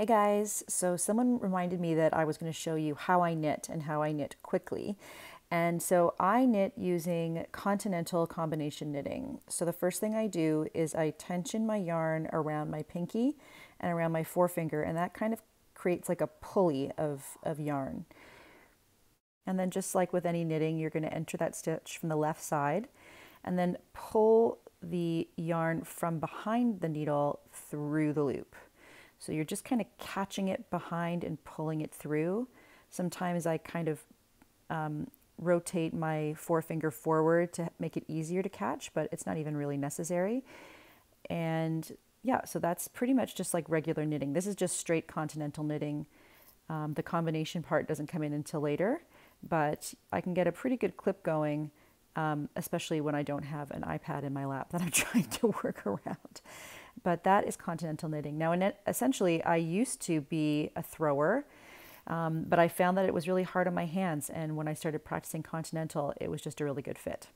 Hey guys, so someone reminded me that I was going to show you how I knit and how I knit quickly. And so I knit using continental combination knitting. So the first thing I do is I tension my yarn around my pinky and around my forefinger, and that kind of creates like a pulley of, of yarn. And then just like with any knitting, you're going to enter that stitch from the left side and then pull the yarn from behind the needle through the loop. So you're just kind of catching it behind and pulling it through. Sometimes I kind of um, rotate my forefinger forward to make it easier to catch, but it's not even really necessary. And yeah, so that's pretty much just like regular knitting. This is just straight continental knitting. Um, the combination part doesn't come in until later, but I can get a pretty good clip going, um, especially when I don't have an iPad in my lap that I'm trying to work around but that is continental knitting. Now, in essentially, I used to be a thrower, um, but I found that it was really hard on my hands. And when I started practicing continental, it was just a really good fit.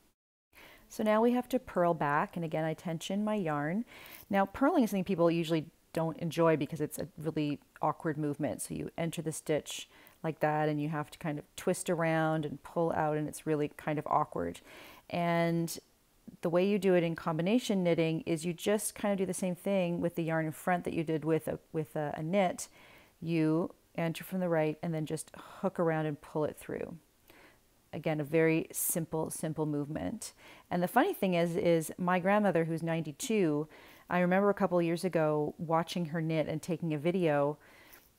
So now we have to purl back. And again, I tension my yarn. Now, purling is something people usually don't enjoy because it's a really awkward movement. So you enter the stitch like that and you have to kind of twist around and pull out and it's really kind of awkward. And the way you do it in combination knitting is you just kind of do the same thing with the yarn in front that you did with a, with a, a knit. You enter from the right and then just hook around and pull it through. Again, a very simple, simple movement. And the funny thing is, is my grandmother, who's 92, I remember a couple years ago watching her knit and taking a video.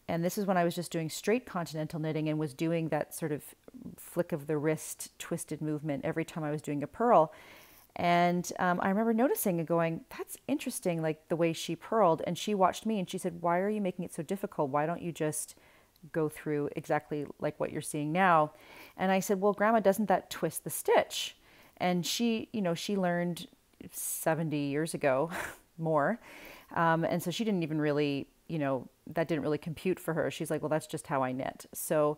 And this is when I was just doing straight continental knitting and was doing that sort of flick of the wrist twisted movement every time I was doing a purl. And um, I remember noticing and going, that's interesting, like the way she purled. And she watched me and she said, Why are you making it so difficult? Why don't you just go through exactly like what you're seeing now? And I said, Well, Grandma, doesn't that twist the stitch? And she, you know, she learned 70 years ago more. Um, and so she didn't even really, you know, that didn't really compute for her. She's like, Well, that's just how I knit. So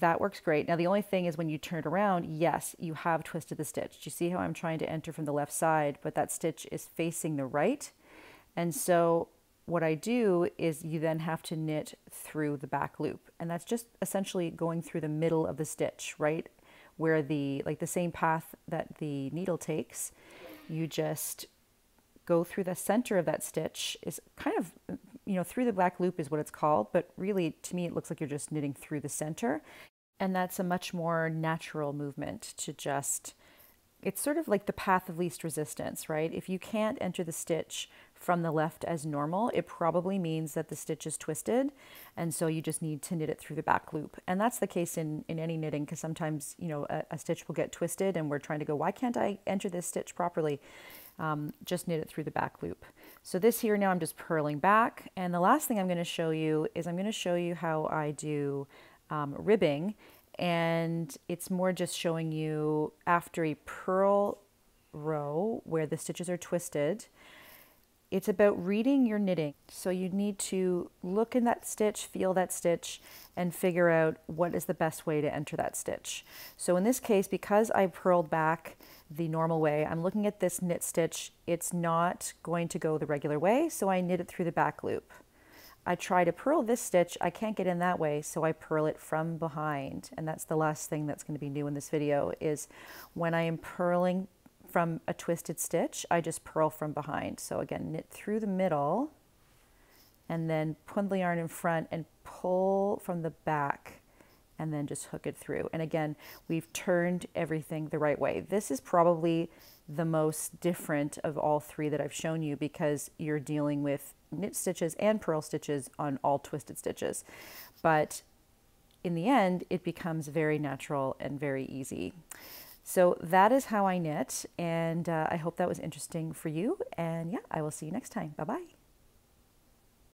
that works great. Now the only thing is when you turn it around, yes, you have twisted the stitch. Do you see how I'm trying to enter from the left side, but that stitch is facing the right? And so what I do is you then have to knit through the back loop. And that's just essentially going through the middle of the stitch, right? Where the, like the same path that the needle takes, you just go through the center of that stitch is kind of you know, through the back loop is what it's called, but really to me it looks like you're just knitting through the center. And that's a much more natural movement to just, it's sort of like the path of least resistance, right? If you can't enter the stitch from the left as normal, it probably means that the stitch is twisted. And so you just need to knit it through the back loop. And that's the case in, in any knitting because sometimes, you know, a, a, stitch will get twisted and we're trying to go, why can't I enter this stitch properly? Um, just knit it through the back loop. So this here now I'm just purling back. And the last thing I'm going to show you is I'm going to show you how I do um, ribbing. And it's more just showing you after a purl row where the stitches are twisted, it's about reading your knitting. So you need to look in that stitch, feel that stitch, and figure out what is the best way to enter that stitch. So in this case, because I purled back the normal way. I'm looking at this knit stitch. It's not going to go the regular way, so I knit it through the back loop. I try to purl this stitch. I can't get in that way, so I purl it from behind. And that's the last thing that's going to be new in this video is when I am purling from a twisted stitch, I just purl from behind. So again, knit through the middle and then put the yarn in front and pull from the back and then just hook it through. And again, we've turned everything the right way. This is probably the most different of all three that I've shown you because you're dealing with knit stitches and purl stitches on all twisted stitches. But in the end, it becomes very natural and very easy. So that is how I knit, and uh, I hope that was interesting for you. And yeah, I will see you next time. Bye bye.